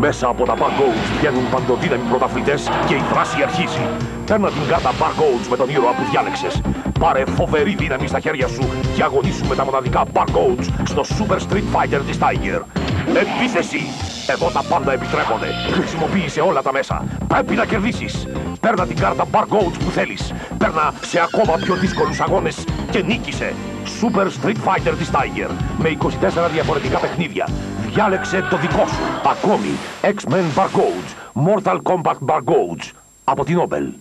Μέσα από τα barcodes βγαίνουν παντοδύναμοι πρωταθλητές και η δράση αρχίζει. Παίρνα την κάρτα barcodes με τον ήρωα που διάλεξες. Πάρε φοβερή δύναμη στα χέρια σου και αγωνίσου με τα μοναδικά barcodes στο Super Street Fighter της Tiger. Επίθεση! Εδώ τα πάντα επιτρέπονται. Χρησιμοποίησε όλα τα μέσα. Πρέπει να κερδίσεις. Παίρνα την κάρτα barcodes που θέλεις. Παίρνα σε ακόμα πιο δύσκολους αγώνες και νίκησε. Super Street Fighter της Tiger με 24 διαφορετικά παιχνίδια. Διάλεξε το δικό σου. Ακόμη, X-Men Barcodes, Mortal Kombat Barcodes από την Nobel.